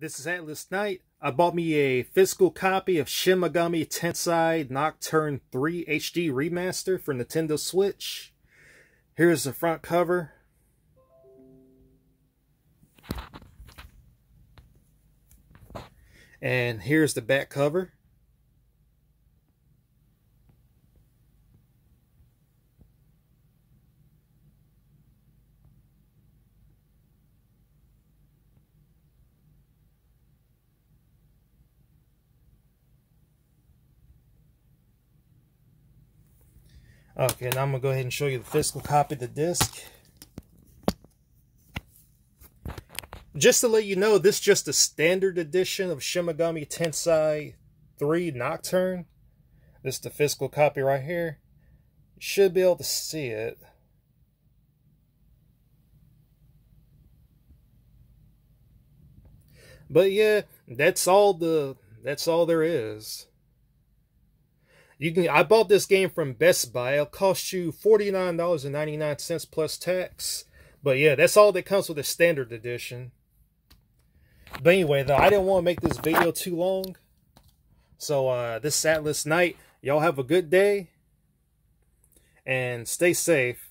This is Atlas Night. I bought me a physical copy of Shin Megami Tensei Nocturne 3 HD Remaster for Nintendo Switch. Here's the front cover. And here's the back cover. Okay, now I'm going to go ahead and show you the physical copy of the disc. Just to let you know, this is just a standard edition of Shin Megami Tensei 3 Nocturne. This is the physical copy right here. You should be able to see it. But yeah, that's all the that's all there is. You can I bought this game from Best Buy. It'll cost you $49.99 plus tax. But yeah, that's all that comes with the standard edition. But anyway, though, I didn't want to make this video too long. So uh this Atlas night, y'all have a good day and stay safe.